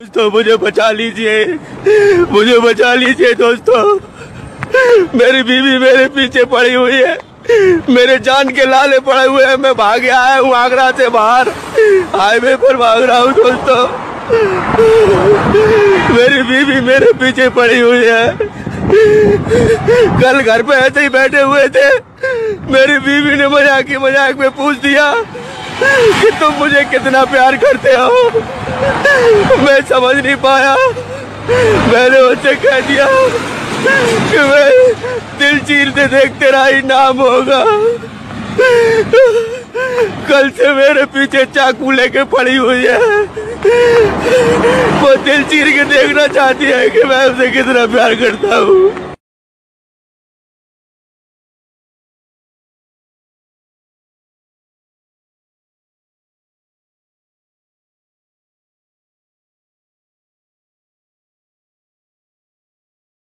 दोस्तों, मुझे बचा लीजिए। मुझे बचा लीजिए, दोस्तों। मेरी बीवी मेरे पीछे पड़ी हुई है। मेरे जान के लाले पड़े हुए हैं। मैं भाग आया हूँ आगरा से बाहर। हाईवे पर भाग रहा हूँ, दोस्तों। मेरी बीवी मेरे पीछे पड़ी हुई है। कल घर पे ऐसे ही बैठे हुए थे। मेरी बीवी ने मज़ाक ही मज़ाक में पूछ दिया। कि तुम मुझे कितना प्यार करते हो? मैं समझ नहीं पाया। मैंने उससे कह दिया कि मैं दिल चीरते देखते रहा ही नाम होगा। कल से मेरे पीछे चाकू लेके पड़ी हुई है। वो दिल चीर के देखना चाहती है कि मैं उसे कितना प्यार करता हूँ।